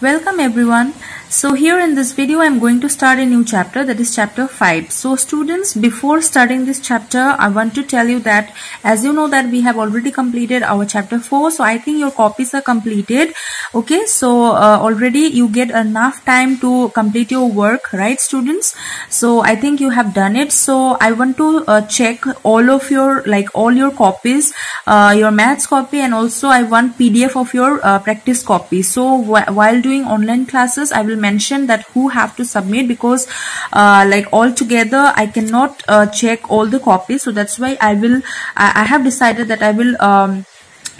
Welcome everyone. So here in this video I'm going to start a new chapter that is chapter 5. So students before starting this chapter I want to tell you that as you know that we have already completed our chapter 4 so I think your copies are completed. Okay so uh, already you get enough time to complete your work right students. So I think you have done it. So I want to uh, check all of your like all your copies uh, your maths copy and also I want PDF of your uh, practice copy. So wh while doing online classes I will mention that who have to submit because uh, like all together I cannot uh, check all the copies. So that's why I will I, I have decided that I will um,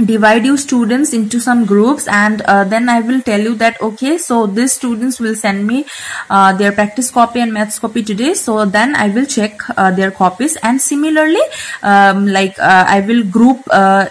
divide you students into some groups and uh, then I will tell you that okay so these students will send me uh, their practice copy and maths copy today. So then I will check uh, their copies. And similarly um, like uh, I will group uh,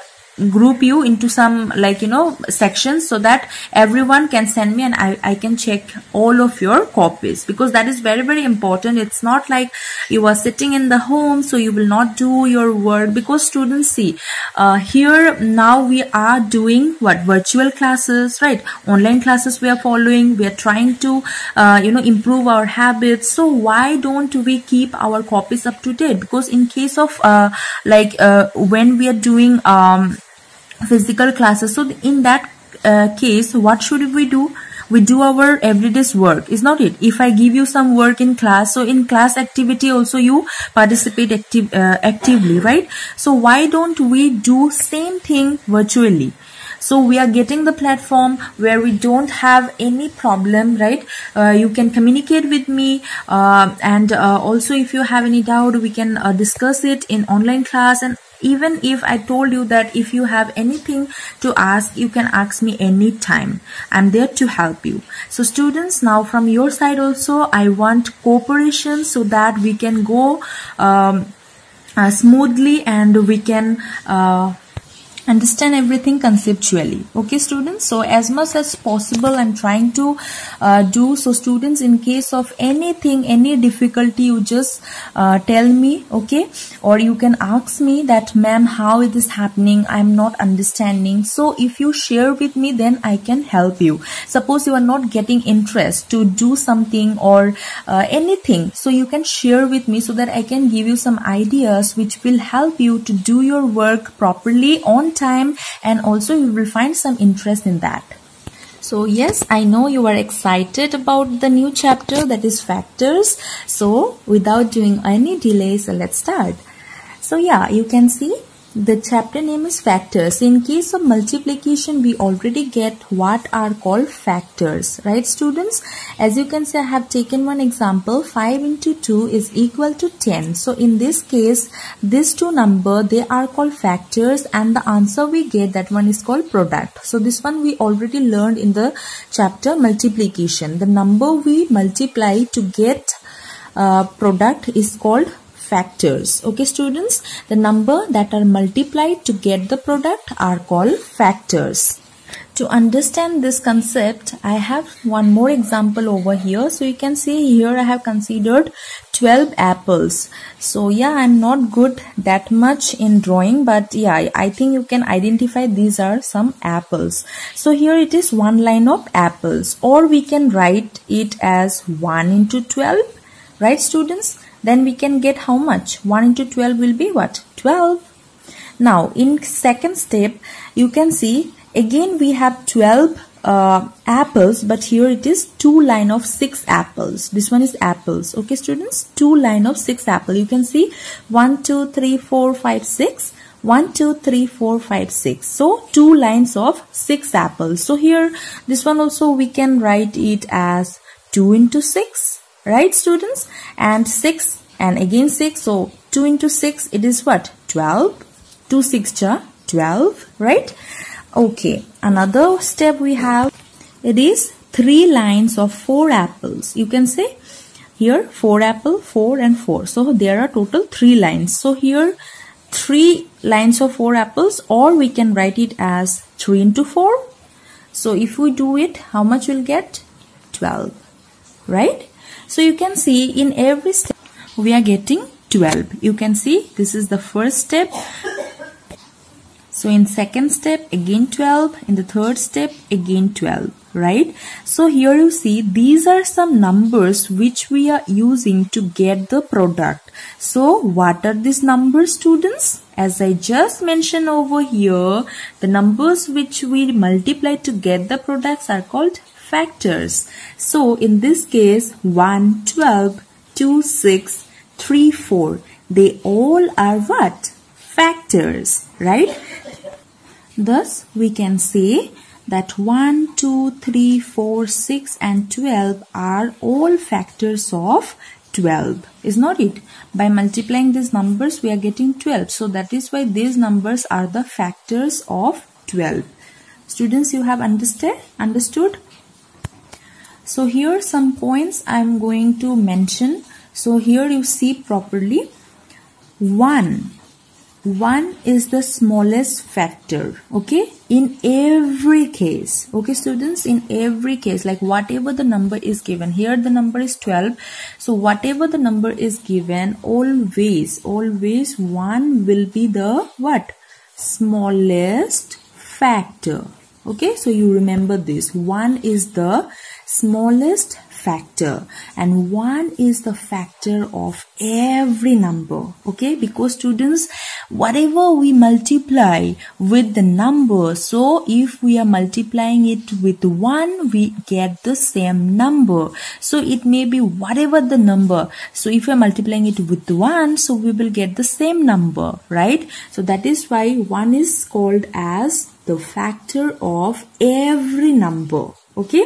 group you into some like you know sections so that everyone can send me and I, I can check all of your copies because that is very very important. It's not like you are sitting in the home so you will not do your work because students see uh, here now we are doing what virtual classes right? Online classes we are following. We are trying to uh, you know improve our habits. So why don't we keep our copies up to date? Because in case of uh, like uh, when we are doing um, physical classes. So in that uh, case what should we do? We do our everyday's work is not it? If i give you some work in class so in class activity also you participate active uh, actively right? So why don't we do same thing virtually? So we are getting the platform where we don't have any problem right? Uh, you can communicate with me uh, and uh, also if you have any doubt we can uh, discuss it in online class and even if I told you that if you have anything to ask, you can ask me anytime. I'm there to help you. So students, now from your side also, I want cooperation so that we can go um, uh, smoothly and we can uh, understand everything conceptually. Okay students? So as much as possible i'm trying to uh, do so students in case of anything any difficulty you just uh, tell me okay? Or you can ask me that ma'am how it is happening? I'm not understanding. So if you share with me then i can help you. Suppose you are not getting interest to do something or uh, anything so you can share with me so that i can give you some ideas which will help you to do your work properly on time and also you will find some interest in that. So yes, I know you are excited about the new chapter that is factors. So without doing any delays, let's start. So yeah, you can see the chapter name is factors. In case of multiplication, we already get what are called factors, right students? As you can see, I have taken one example. 5 into 2 is equal to 10. So in this case, these two number, they are called factors and the answer we get, that one is called product. So this one we already learned in the chapter multiplication. The number we multiply to get uh, product is called factors. Okay students the number that are multiplied to get the product are called factors. To understand this concept i have one more example over here. So you can see here i have considered 12 apples. So yeah i'm not good that much in drawing but yeah i think you can identify these are some apples. So here it is one line of apples or we can write it as 1 into 12 right students then we can get how much? 1 into 12 will be what? 12 now in second step you can see again we have 12 uh, apples but here it is two line of six apples. This one is apples. Okay students? Two line of six apple you can see one two three four five six. One two three four five six. So two lines of six apples. So here this one also we can write it as 2 into 6 right students? And 6 and again 6 so 2 into 6 it is what? 12 2 6 ja 12 right? Okay another step we have it is three lines of four apples. You can say here 4 apple 4 and 4 so there are total 3 lines. So here 3 lines of 4 apples or we can write it as 3 into 4 so if we do it how much we'll get? 12 right so you can see in every step we are getting 12. You can see this is the first step. So in second step again 12, in the third step again 12, right? So here you see these are some numbers which we are using to get the product. So what are these numbers students? As I just mentioned over here, the numbers which we multiply to get the products are called factors. So in this case 1, 12, 2, 6, 3, 4. They all are what? Factors, right? Thus, we can say that 1, 2, 3, 4, 6 and 12 are all factors of 12. Is not it? By multiplying these numbers, we are getting 12. So, that is why these numbers are the factors of 12. Students, you have understood? Understood? So, here some points I am going to mention. So, here you see properly. 1 1 is the smallest factor okay? In every case okay students? In every case like whatever the number is given. Here the number is 12 so whatever the number is given always always 1 will be the what? Smallest factor okay so you remember this. 1 is the smallest factor. And 1 is the factor of every number okay? Because students whatever we multiply with the number so if we are multiplying it with 1 we get the same number. So it may be whatever the number. So if we are multiplying it with 1 so we will get the same number right? So that is why 1 is called as the factor of every number okay?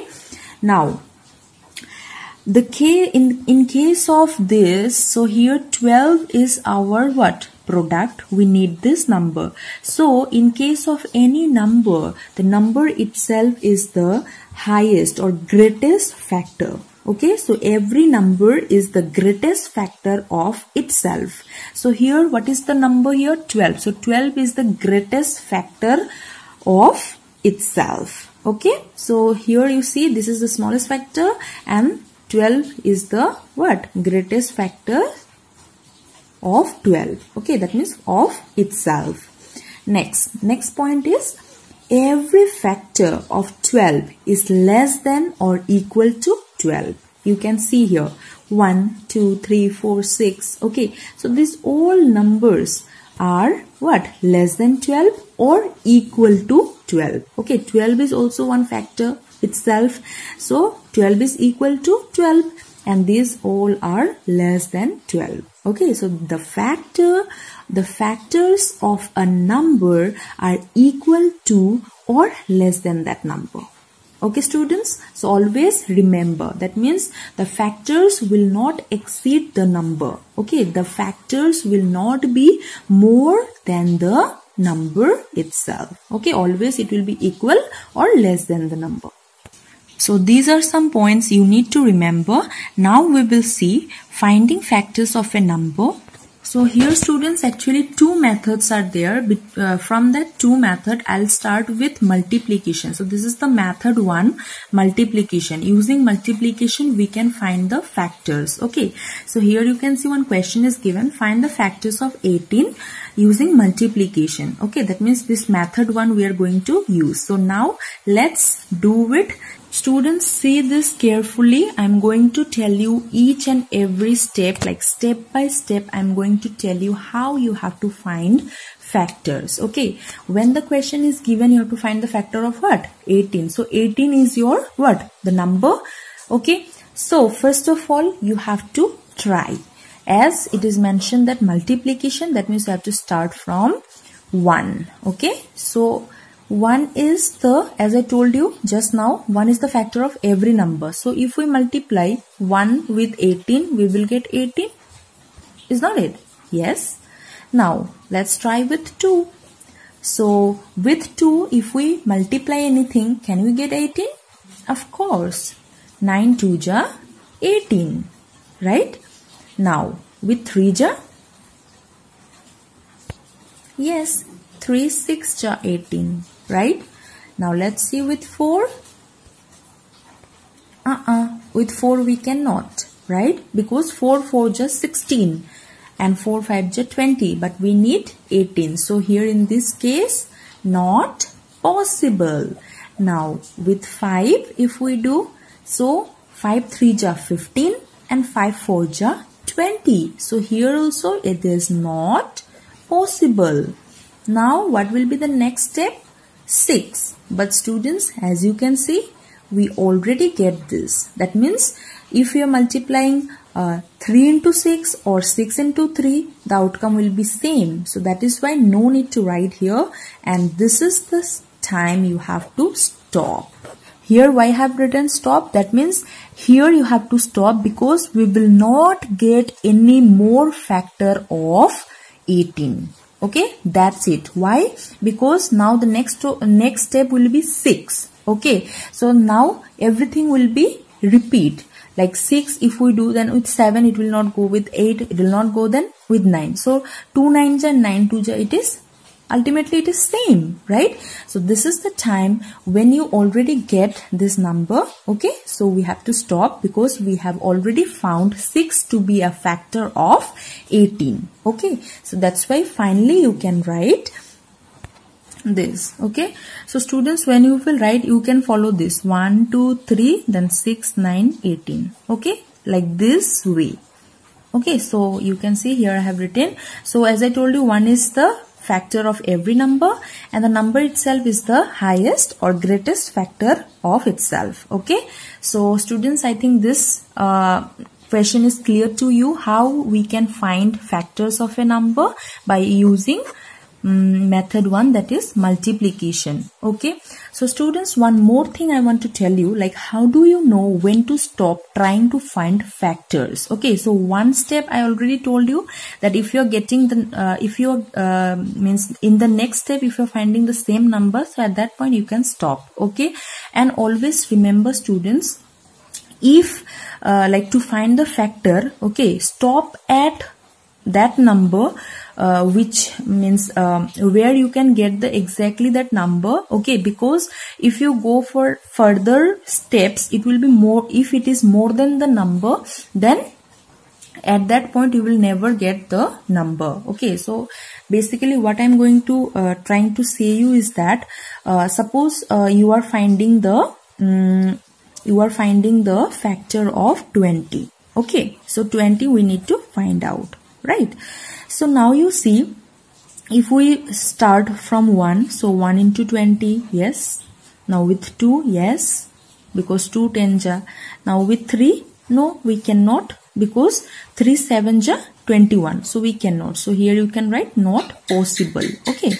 Now the k in in case of this so here 12 is our what? Product. We need this number. So in case of any number the number itself is the highest or greatest factor. Okay? So every number is the greatest factor of itself. So here what is the number here? 12 so 12 is the greatest factor of itself. Okay? So here you see this is the smallest factor and 12 is the what? Greatest factor of 12 okay that means of itself. Next next point is every factor of 12 is less than or equal to 12 you can see here. 1 2 3 4 6 okay so these all numbers are what? Less than 12 or equal to 12 okay 12 is also one factor itself. So 12 is equal to 12 and these all are less than 12. Okay, so the factor, the factors of a number are equal to or less than that number. Okay students, so always remember that means the factors will not exceed the number. Okay, the factors will not be more than the number itself. Okay, always it will be equal or less than the number. So these are some points you need to remember. Now we will see finding factors of a number. So here students actually two methods are there. Uh, from that two method I'll start with multiplication. So this is the method one multiplication. Using multiplication we can find the factors. Okay. So here you can see one question is given. Find the factors of 18 using multiplication. Okay. That means this method one we are going to use. So now let's do it Students see this carefully. I'm going to tell you each and every step like step by step I'm going to tell you how you have to find factors. Okay. When the question is given you have to find the factor of what? 18. So 18 is your what? The number. Okay. So first of all you have to try. As it is mentioned that multiplication that means you have to start from 1. Okay. So 1 is the, as I told you just now, 1 is the factor of every number. So if we multiply 1 with 18, we will get 18. Is not it? Yes. Now let's try with 2. So with 2, if we multiply anything, can we get 18? Of course. 9 2 ja 18. Right? Now with 3 ja? Yes. 3 6 ja 18 right now let's see with 4 uh-uh with 4 we cannot right because 4 4 just 16 and 4 5 just 20 but we need 18 so here in this case not possible. Now with 5 if we do so 5 3 ja 15 and 5 4 ja 20. So here also it is not possible. Now what will be the next step? 6. But students as you can see we already get this. That means if we are multiplying uh, 3 into 6 or 6 into 3 the outcome will be same. So that is why no need to write here and this is the time you have to stop. Here why I have written stop that means here you have to stop because we will not get any more factor of 18 okay? That's it. Why? Because now the next next step will be 6 okay? So now everything will be repeat. Like 6 if we do then with 7 it will not go with 8 it will not go then with 9 so 2 9s and 9 2s it is ultimately it is same right? So this is the time when you already get this number okay? So we have to stop because we have already found 6 to be a factor of 18 okay? So that's why finally you can write this okay? So students when you will write you can follow this. 1 2 3 then 6 9 18 okay? Like this way. Okay so you can see here i have written. So as i told you one is the factor of every number and the number itself is the highest or greatest factor of itself okay? So students i think this uh, question is clear to you how we can find factors of a number by using um, method 1 that is multiplication. Okay? So students one more thing i want to tell you like how do you know when to stop trying to find factors? Okay? So one step i already told you that if you're getting the uh, if you're uh, means in the next step if you're finding the same number so at that point you can stop. Okay? And always remember students if uh, like to find the factor okay stop at that number uh, which means um, where you can get the exactly that number. Okay because if you go for further steps it will be more if it is more than the number then at that point you will never get the number. Okay so basically what i'm going to uh, trying to say you is that uh, suppose uh, you are finding the um, you are finding the factor of 20 okay so 20 we need to find out right so now you see if we start from 1 so 1 into 20 yes. Now with 2 yes. Because 2 10 ja. Now with 3 no we cannot. Because 3 7 ja 21 so we cannot. So here you can write not possible. Okay.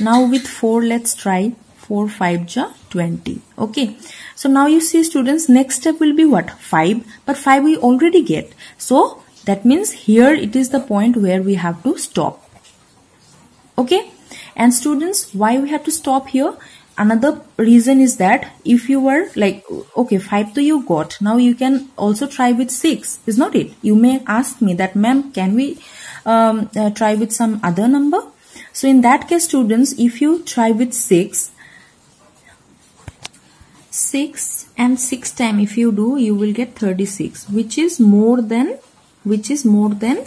Now with 4 let's try. 4 5 ja 20 okay. So now you see students next step will be what? 5 but 5 we already get. So that means here it is the point where we have to stop. Okay. And students, why we have to stop here? Another reason is that if you were like, okay, 5 to you got, now you can also try with 6, is not it? You may ask me that, ma'am, can we um, uh, try with some other number? So in that case, students, if you try with 6, 6 and 6 time if you do, you will get 36, which is more than which is more than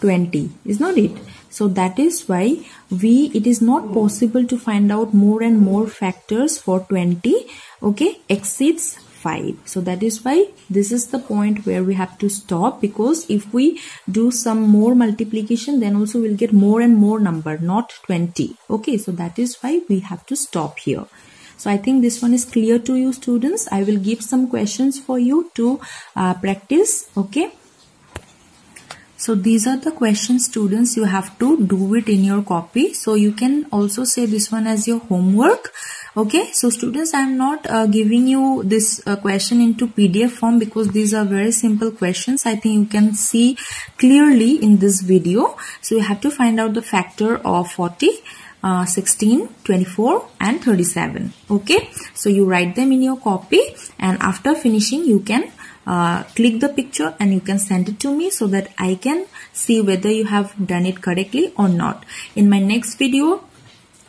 20 is not it? So that is why we it is not possible to find out more and more factors for 20 okay exceeds 5 so that is why this is the point where we have to stop because if we do some more multiplication then also we'll get more and more number not 20 okay so that is why we have to stop here. So i think this one is clear to you students. I will give some questions for you to uh, practice okay so these are the questions students you have to do it in your copy. So you can also say this one as your homework. Okay, so students I am not uh, giving you this uh, question into PDF form because these are very simple questions. I think you can see clearly in this video. So you have to find out the factor of 40. Uh, 16, 24 and 37. Okay. So you write them in your copy and after finishing you can uh, click the picture and you can send it to me so that I can see whether you have done it correctly or not. In my next video,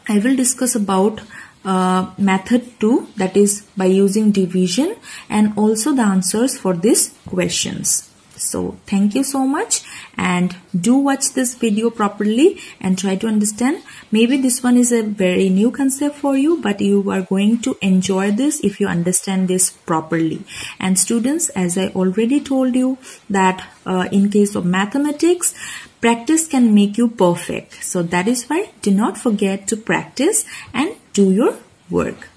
I will discuss about uh, method 2 that is by using division and also the answers for these questions. So thank you so much and do watch this video properly and try to understand. Maybe this one is a very new concept for you but you are going to enjoy this if you understand this properly. And students as I already told you that uh, in case of mathematics practice can make you perfect. So that is why do not forget to practice and do your work.